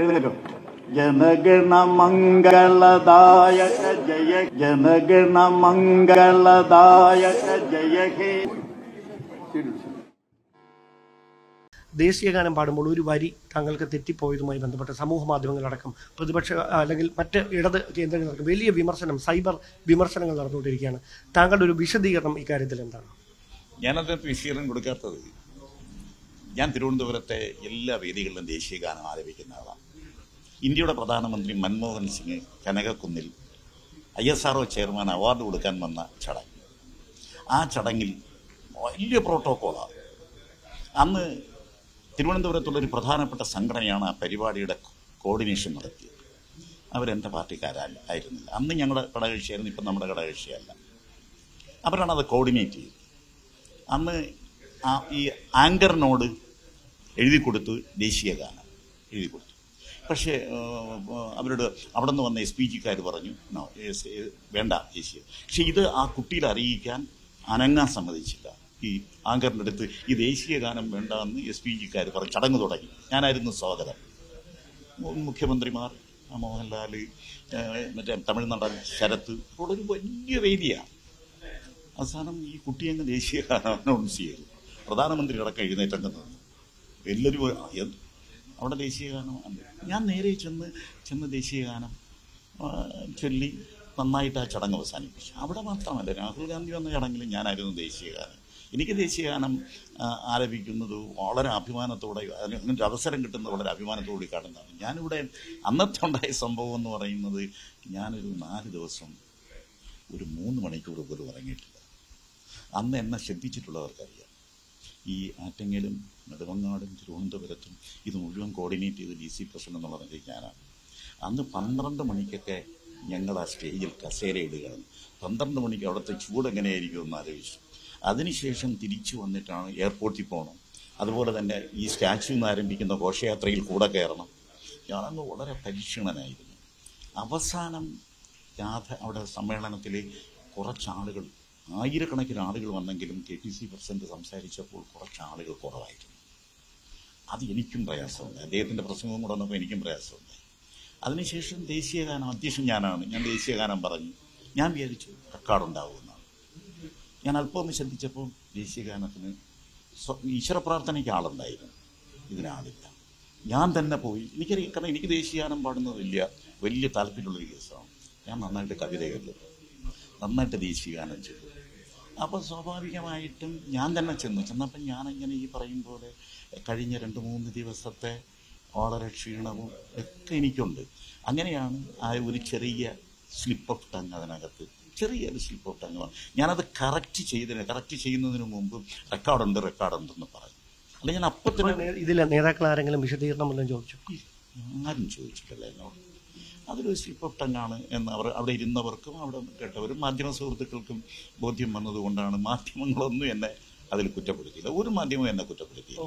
എഴുന്നേറ്റോ? ജനഗണ മംഗളദായ ജയ ജനഗണ മംഗളദായ ജയ ഹേ. ദേശീയ ഗാനം പാടുമ്പോൾ ഒരു വരി താങ്കൾക്ക് തെറ്റിപ്പോയതുമായി ബന്ധപ്പെട്ട് സമൂഹ മാധ്യമങ്ങളടക്കം പ്രതിപക്ഷ അല്ലെങ്കിൽ മറ്റ് ഇടത് കേന്ദ്രങ്ങളടക്കം വലിയ വിമർശനം സൈബർ വിമർശനങ്ങൾ നടന്നുകൊണ്ടിരിക്കുകയാണ്. താങ്കളുടെ ഒരു വിശദീകരണം ഇക്കാര്യത്തിൽ എന്താണ്? ഞാനതിനകത്ത് വിശീലനം കൊടുക്കാത്തത് ഞാൻ തിരുവനന്തപുരത്തെ എല്ലാ വേദികളിലും ദേശീയഗാനം ആലപിക്കുന്ന ആളാണ്. ഇന്ത്യയുടെ പ്രധാനമന്ത്രി Manmohan Singh കനകക്കുന്നിൽ I S R chairman award കൊടുക്കാൻ വന്ന ചടങ്ങ്. ആ ചടങ്ങിൽ വലിയ പ്രോട്ടോക്കോളാണ് അന്ന് തിരുവനന്തപുരത്തുള്ളൊരു പ്രധാനപ്പെട്ട സംഘടനയാണ് ആ പരിപാടിയുടെ കോർഡിനേഷൻ നടത്തിയത്. അവരെന്റെ പാർട്ടിക്കാരല്ല ആയിരുന്നില്ല. അന്ന് ഞങ്ങളുടെ ഘടകകക്ഷിയായിരുന്നു ഇപ്പം നമ്മുടെ ഘടകകക്ഷിയല്ല. അവരാണ് അത് കോർഡിനേറ്റ് ചെയ്തത്. അന്ന് ആ ഈ ആങ്കറിനോട് എഴുതി കൊടുത്തു ദേശീയ ഗാനം എഴുതി കൊടുത്തു പക്ഷേ അവരോട് അവിടെ നിന്ന് വന്ന എസ് പി ജിക്കാർ പറഞ്ഞു നോ വേണ്ട ചേച്ചി പക്ഷേ ഇത് ആ കുട്ടിയിൽ അറിയിക്കാൻ അനങ്ങാൻ സമ്മതിച്ചില്ല. ഈ ആങ്കറിന്റെ അടുത്ത് ഈ ദേശീയ ഗാനം വേണ്ട എന്ന് എസ് പി ജിക്കാർ പറഞ്ഞു ചടങ്ങ് തുടങ്ങി. ഞാനായിരുന്നു സ്വാഗതം. മുഖ്യമന്ത്രിമാർ മോഹൻലാൽ മറ്റേ തമിഴ്നാടൻ ശരത്ത് ഒരു വലിയ വേദിയാണ് അവസാനം ഈ കുട്ടിയങ്ങ് ദേശീയ ഗാനം അനൗൺസ് ചെയ്തു. പ്രധാനമന്ത്രി അടക്കം എഴുന്നേറ്റങ്ങ് നിന്നു. എല്ലാവരും? അവിടെ ദേശീയ ഗാനം അല്ല. ഞാൻ നേരെ ചെന്ന് ചെന്ന് ദേശീയ ഗാനം ചൊല്ലി നന്നായിട്ട് ആ ചടങ്ങ് അവസാനിപ്പിച്ചു. അവിടെ മാത്രമല്ല രാഹുൽ ഗാന്ധി വന്ന ചടങ്ങിൽ ഞാനായിരുന്നു ദേശീയ ഗാനം. എനിക്ക് ദേശീയ ഗാനം ആലപിക്കുന്നത് വളരെ അഭിമാനത്തോടെ അതിന് അങ്ങനൊരു അവസരം കിട്ടുന്നത് വളരെ അഭിമാനത്തോടെ കാണുന്നതാണ്. ഞാനിവിടെ അന്നത്തെ ഉണ്ടായ സംഭവം എന്ന് പറയുന്നത് ഞാനൊരു നാല് ദിവസം ഒരു മൂന്ന് മണിക്കൂർ പോലും ഉറങ്ങിയിട്ടില്ല. അന്ന് എന്നെ ശ്രദ്ധിച്ചിട്ടുള്ളവർക്കറിയാം. ഈ ആറ്റങ്ങലും നെടുമങ്ങാടും തിരുവനന്തപുരത്തും ഇത് മുഴുവൻ കോർഡിനേറ്റ് ചെയ്ത് ഡി സി പ്രസിഡന്റ് എന്നുള്ള നിലയിൽ ഞാനാണ്. അന്ന് പന്ത്രണ്ട് മണിക്കൊക്കെ ഞങ്ങൾ ആ സ്റ്റേജിൽ കസേര ഇടുകയാണ് പന്ത്രണ്ട് മണിക്ക് അവിടുത്തെ ചൂട് എങ്ങനെയായിരിക്കും എന്ന് ആലോചിച്ചു. അതിനുശേഷം തിരിച്ചു വന്നിട്ടാണ് എയർപോർട്ടിൽ പോകണം. അതുപോലെ തന്നെ ഈ സ്റ്റാച്യു നിന്ന് ആരംഭിക്കുന്ന ഘോഷയാത്രയിൽ കൂടെ കയറണം. ഞാനന്ന് വളരെ പരിക്ഷീണനായിരുന്നു അവസാനം രാധ അവിടെ സമ്മേളനത്തിൽ കുറച്ചാളുകൾ ആയിരക്കണക്കിന് ആളുകൾ വന്നെങ്കിലും കെ പി സി പ്രസിഡന്റ് സംസാരിച്ചപ്പോൾ കുറച്ച് ആളുകൾ കുറവായിരുന്നു. അത് എനിക്കും പ്രയാസമുണ്ട്. അദ്ദേഹത്തിന്റെ പ്രസംഗവും കൂടെ വന്നപ്പോൾ എനിക്കും പ്രയാസമുണ്ട്. അതിനുശേഷം ദേശീയ ഗാനം അധ്യക്ഷൻ ഞാനാണ്. ഞാൻ ദേശീയ ഗാനം പറഞ്ഞു. ഞാൻ വിചാരിച്ചു റെക്കോർഡുണ്ടാവുമെന്നാണ് ഞാൻ അല്പം ഒന്ന് ശ്രദ്ധിച്ചപ്പോൾ ദേശീയ ഗാനത്തിന് സ്വ- ഈശ്വര പ്രാർത്ഥനയ്ക്ക് ആളുണ്ടായിരുന്നു. ഇതിനാളില്ല. ഞാൻ തന്നെ പോയി. എനിക്കറിയാം. കാരണം എനിക്ക് ദേശീയഗാനം പാടുന്നത് വലിയ താല്പര്യമുള്ളൊരു കേസാണ്. ഞാൻ നന്നായിട്ട് കവിത എഴുതും നന്നായിട്ട് ദേശീയഗാനം ചെയ്തു. അപ്പോൾ സ്വാഭാവികമായിട്ടും ഞാൻ തന്നെ ചെന്നു. ഞാൻ ഞാനിങ്ങനെ ഈ പറയും പോലെ കഴിഞ്ഞ രണ്ട് മൂന്ന് ദിവസത്തെ വളരെ ക്ഷീണവും ഒക്കെ എനിക്കുണ്ട്. അങ്ങനെയാണ് ആ ഒരു ചെറിയ സ്ലിപ്പ് ഓഫ് ടങ് അതിനകത്ത്. ചെറിയൊരു സ്ലിപ്പ് ഓഫ് ടങ് ഞാനത് കറക്റ്റ് ചെയ്തതിന് കറക്റ്റ് ചെയ്യുന്നതിന് മുമ്പ് റെക്കോർഡുണ്ട് റെക്കോർഡുണ്ടെന്ന് പറഞ്ഞു. അല്ല ഞാൻ അപ്പം തന്നെ ഇതിലെ നേതാക്കൾ ആരെങ്കിലും വിശദീകരണം വല്ലതും ചോദിച്ചു? ആരും ചോദിച്ചിട്ടില്ല എന്നോട്. അതൊരു സ്ലിപ്പ് ഓഫ് ടങ്ങാണ് എന്ന് അവർ അവിടെ ഇരുന്നവർക്കും അവിടെ കേട്ടവരും മാധ്യമ സുഹൃത്തുക്കൾക്കും ബോധ്യം വന്നതുകൊണ്ടാണ് മാധ്യമങ്ങളൊന്നും എന്നെ അതിൽ കുറ്റപ്പെടുത്തിയില്ല. ഒരു മാധ്യമവും എന്നെ കുറ്റപ്പെടുത്തിയില്ല.